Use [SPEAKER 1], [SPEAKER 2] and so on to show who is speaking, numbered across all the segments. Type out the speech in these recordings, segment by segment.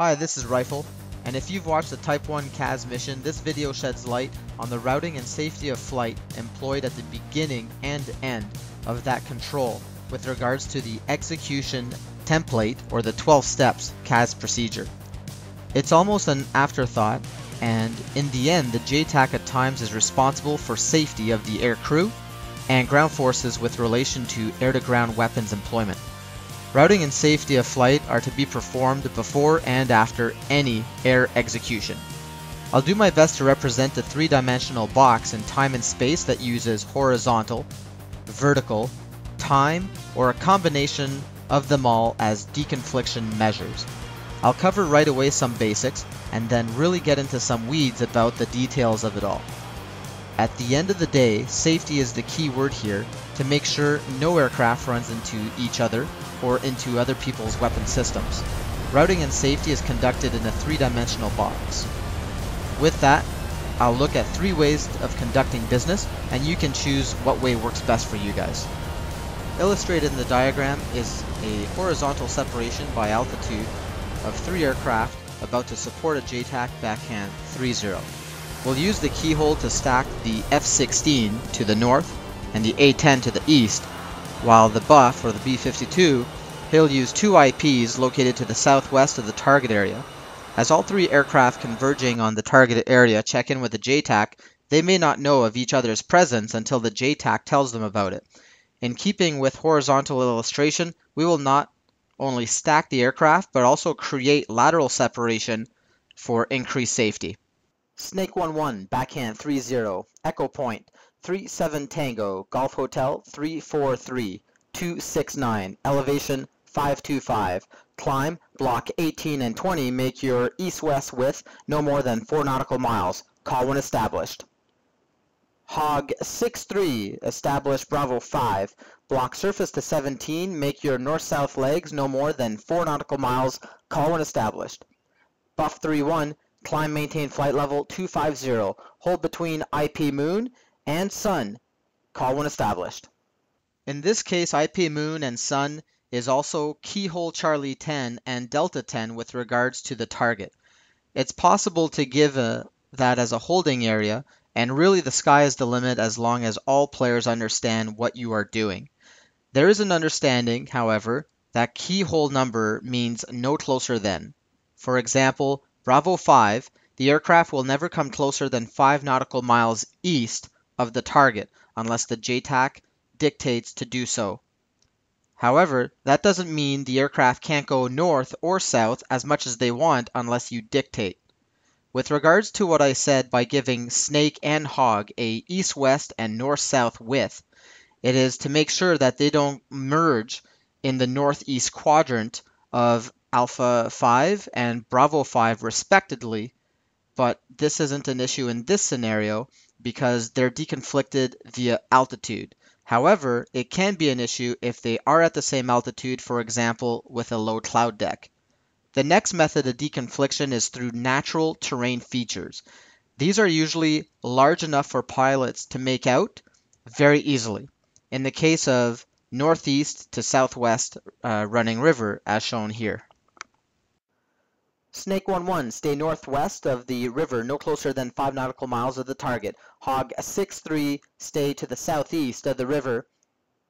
[SPEAKER 1] Hi, this is Rifle, and if you've watched the Type 1 CAS mission, this video sheds light on the routing and safety of flight employed at the beginning and end of that control with regards to the execution template or the 12 steps CAS procedure. It's almost an afterthought, and in the end, the JTAC at times is responsible for safety of the air crew and ground forces with relation to air-to-ground weapons employment. Routing and safety of flight are to be performed before and after any air execution. I'll do my best to represent the three-dimensional box in time and space that uses horizontal, vertical, time, or a combination of them all as deconfliction measures. I'll cover right away some basics, and then really get into some weeds about the details of it all. At the end of the day, safety is the key word here to make sure no aircraft runs into each other or into other people's weapon systems. Routing and safety is conducted in a three-dimensional box. With that, I'll look at three ways of conducting business and you can choose what way works best for you guys. Illustrated in the diagram is a horizontal separation by altitude of three aircraft about to support a JTAC backhand 3-0. We'll use the keyhole to stack the F-16 to the north and the A-10 to the east, while the Buff, or the B-52, he'll use two IPs located to the southwest of the target area. As all three aircraft converging on the targeted area check in with the JTAC, they may not know of each other's presence until the JTAC tells them about it. In keeping with horizontal illustration, we will not only stack the aircraft, but also create lateral separation for increased safety. Snake 1-1, backhand 3-0, Echo Point, 3-7 Tango, Golf Hotel 343, 269, elevation 525, climb, block 18 and 20 make your east-west width no more than 4 nautical miles, call when established. Hog 6-3, establish Bravo 5, block surface to 17, make your north-south legs no more than 4 nautical miles, call when established. Buff 3-1, Climb maintain flight level 250. Hold between IP Moon and Sun. Call when established. In this case, IP Moon and Sun is also Keyhole Charlie 10 and Delta 10 with regards to the target. It's possible to give a, that as a holding area, and really the sky is the limit as long as all players understand what you are doing. There is an understanding, however, that keyhole number means no closer than. For example, Bravo 5, the aircraft will never come closer than 5 nautical miles east of the target unless the JTAC dictates to do so. However, that doesn't mean the aircraft can't go north or south as much as they want unless you dictate. With regards to what I said by giving Snake and Hog a east-west and north-south width, it is to make sure that they don't merge in the northeast quadrant of Alpha 5 and Bravo 5 respectively, but this isn't an issue in this scenario because they're deconflicted via altitude. However, it can be an issue if they are at the same altitude, for example, with a low cloud deck. The next method of deconfliction is through natural terrain features. These are usually large enough for pilots to make out very easily. In the case of northeast to southwest uh, running river, as shown here. Snake 1-1, stay northwest of the river, no closer than 5 nautical miles of the target. Hog 6-3, stay to the southeast of the river,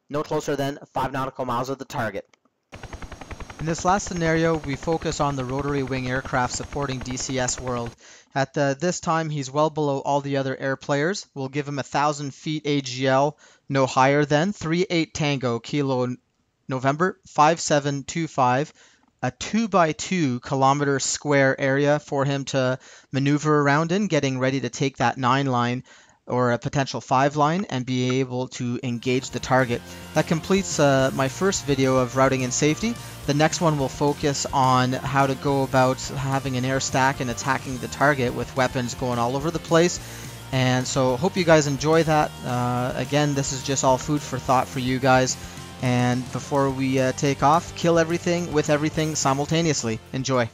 [SPEAKER 1] no closer than 5 nautical miles of the target. In this last scenario, we focus on the rotary wing aircraft supporting DCS World. At the, this time, he's well below all the other air players. We'll give him a 1,000 feet AGL, no higher than 3-8 Tango, Kilo November 5725 a two by two kilometer square area for him to maneuver around in, getting ready to take that nine line or a potential five line and be able to engage the target. That completes uh, my first video of routing and safety. The next one will focus on how to go about having an air stack and attacking the target with weapons going all over the place. And so hope you guys enjoy that. Uh, again, this is just all food for thought for you guys. And before we uh, take off, kill everything with everything simultaneously. Enjoy.